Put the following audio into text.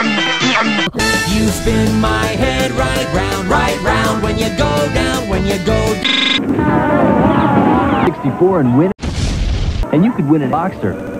You spin my head right round, right round when you go down, when you go 64 and win. And you could win an Boxster.